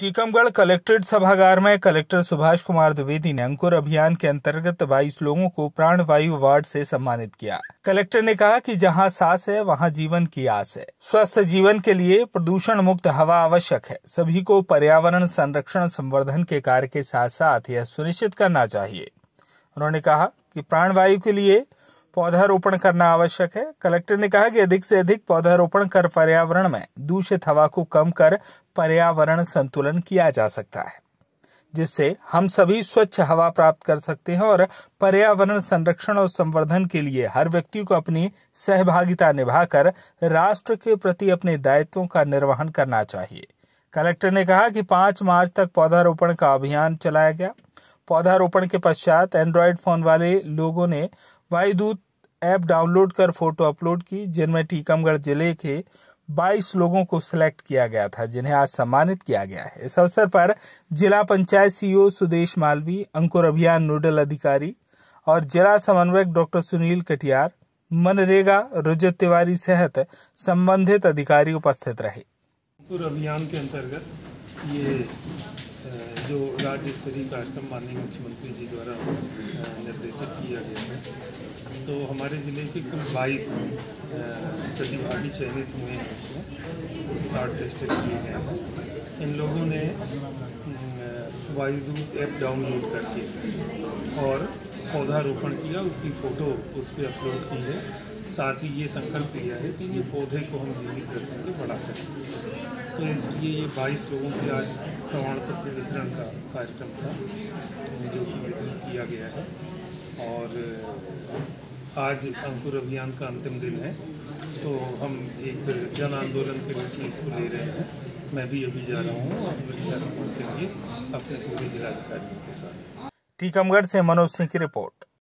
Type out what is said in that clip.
Tikamgarh collectorate सभागार में collector Subhash Kumar Dwivedi ने अंकुर अभियान के अंतर्गत 22 लोगों को प्राण वायु अवार्ड से सम्मानित किया। कलेक्टर ने कहा कि जहाँ सांस है, वहाँ जीवन की आस है। स्वस्थ जीवन के लिए प्रदूषण मुक्त हवा आवश्यक है। सभी को पर्यावरण संरक्षण संवर्धन के कार्य के साथ साथ यह सुनिश्चित करना चाहिए। उन्होंने कहा कि प्राणवायु के लिए पौधारोपण करना आवश्यक है। कलेक्टर ने कहा कि अधिक से अधिक पौधारोपण कर पर्यावरण में दूषित हवा को कम कर पर्यावरण संतुलन किया जा सकता है, जिससे हम सभी स्वच्छ हवा प्राप्त कर सकते हैं और पर्यावरण संरक्षण और संवर्धन के लिए हर व्यक्ति को अपनी सहभागिता निभाकर राष्ट्र के प्रति अपने दायित्वों का निर्वहन करना चाहिए। कलेक्टर ने कहा कि पाँच मार्च तक पौधारोपण का अभियान चलाया गया। पौधारोपण के पश्चात एंड्रॉयड फ़ोन वाले लोगों ने वायुदूत ऐप डाउनलोड कर फ़ोटो अपलोड की, जिनमें टीकमगढ़ ज़िले के 22 लोगों को सिलेक्ट किया गया था, जिन्हें आज सम्मानित किया गया है। इस अवसर पर जिला पंचायत सीईओ सुदेश मालवी, अंकुर अभियान नोडल अधिकारी और जिला समन्वयक डॉक्टर सुनील कटियार, मनरेगा, रुजत तिवारी सहित संबंधित अधिकारी उपस्थित रहे। अभियान के अंतर्गत ये जो राज्य स्तरीय कार्यक्रम माननीय मुख्यमंत्री जी द्वारा निर्देशित किया गया है तो हमारे ज़िले के कुल 22 प्रतिभागी चयनित हुए हैं इसमें, साठ लिस्टेड किए गए हैं। इन लोगों ने वायुदूत ऐप डाउनलोड करके और पौधारोपण किया, उसकी फ़ोटो उस पर अपलोड की है। साथ ही ये संकल्प लिया है कि ये पौधे को हम जीवित रखेंगे बड़ा करेंगे तो इसलिए ये 22 लोगों के आज प्रमाण पत्र वितरण का कार्यक्रम था जो कि वितरित किया गया है। और आज अंकुर अभियान का अंतिम दिन है तो हम एक जन आंदोलन के रूप में इसको ले रहे हैं। मैं भी अभी जा रहा हूँ और वृक्षारोपण के लिए अपने पूरे जिलाधिकारियों के साथ। टीकमगढ़ से मनोज सिंह की रिपोर्ट।